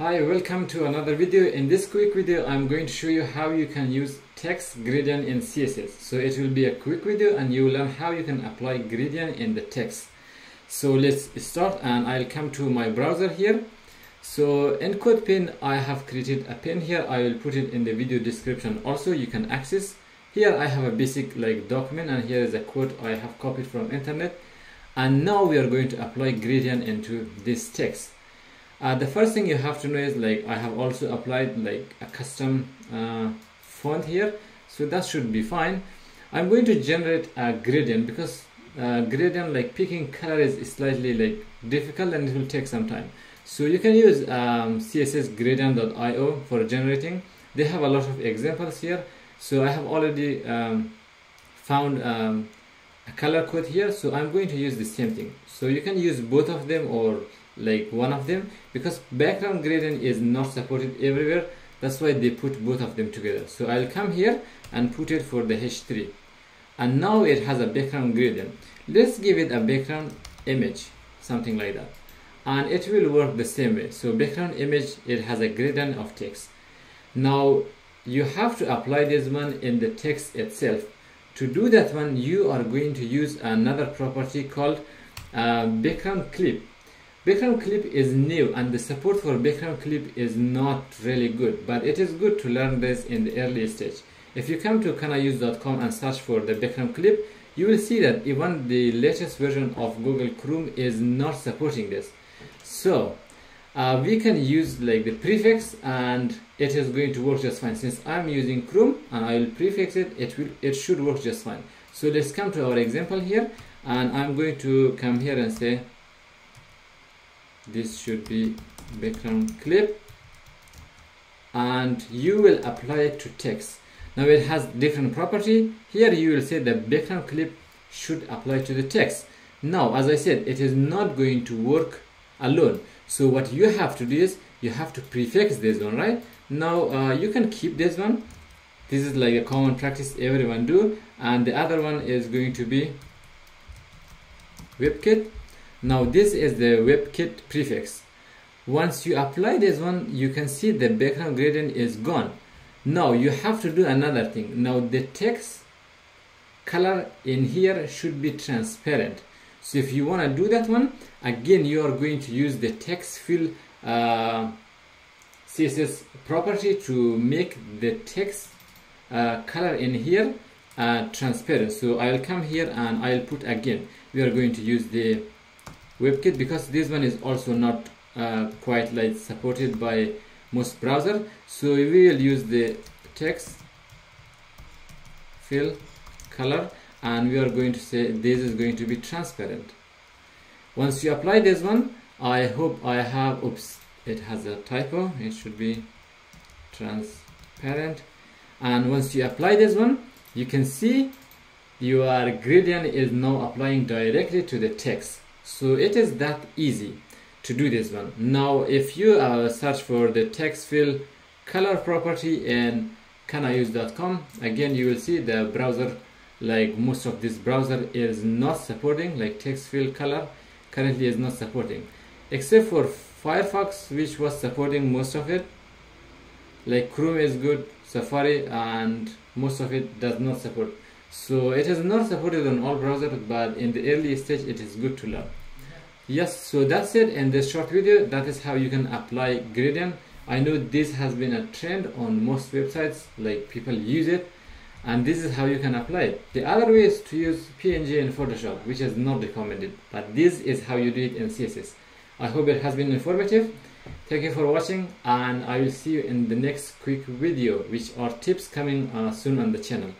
Hi, welcome to another video. In this quick video, I'm going to show you how you can use text gradient in CSS. So it will be a quick video and you will learn how you can apply gradient in the text. So let's start and I'll come to my browser here. So in CodePen, I have created a pen here. I will put it in the video description. Also, you can access. Here I have a basic like document and here is a quote I have copied from internet. And now we are going to apply gradient into this text uh, the first thing you have to know is like I have also applied like a custom uh, font here. So that should be fine. I'm going to generate a gradient because uh, gradient like picking color is slightly like difficult and it will take some time. So you can use um, css gradient.io for generating. They have a lot of examples here. So I have already um, found um, a color code here. So I'm going to use the same thing. So you can use both of them or like one of them because background gradient is not supported everywhere that's why they put both of them together. So I'll come here and put it for the h3 and now it has a background gradient. Let's give it a background image something like that. And it will work the same way. So background image it has a gradient of text. Now you have to apply this one in the text itself. To do that one you are going to use another property called uh, background clip Background clip is new and the support for background clip is not really good, but it is good to learn this in the early stage. If you come to caniuse.com and search for the background clip, you will see that even the latest version of Google Chrome is not supporting this. So uh, we can use like the prefix and it is going to work just fine. Since I'm using Chrome and I will prefix it, it will it should work just fine. So let's come to our example here and I'm going to come here and say this should be background clip. And you will apply it to text. Now it has different property. Here you will say the background clip should apply to the text. Now as I said it is not going to work alone. So what you have to do is you have to prefix this one right? Now uh, you can keep this one. This is like a common practice everyone do. And the other one is going to be WebKit now this is the WebKit prefix. Once you apply this one you can see the background gradient is gone. Now you have to do another thing. Now the text color in here should be transparent. So if you want to do that one again you are going to use the text fill uh, css property to make the text uh, color in here uh, transparent. So I'll come here and I'll put again. We are going to use the WebKit because this one is also not uh, quite like supported by most browser. So we will use the text fill color and we are going to say this is going to be transparent. Once you apply this one I hope I have oops it has a typo. It should be transparent. And once you apply this one you can see your gradient is now applying directly to the text so it is that easy to do this one. Now if you uh, search for the text fill color property in caniuse.com again you will see the browser. Like most of this browser is not supporting like text fill color currently is not supporting. Except for Firefox which was supporting most of it. Like Chrome is good Safari and most of it does not support so it is not supported on all browsers but in the early stage it is good to learn. Yes so that's it. In this short video that is how you can apply gradient I know this has been a trend on most websites like people use it and this is how you can apply it. The other way is to use PNG in Photoshop which is not recommended but this is how you do it in CSS I hope it has been informative. Thank you for watching and I will see you in the next quick video which are tips coming uh, soon on the channel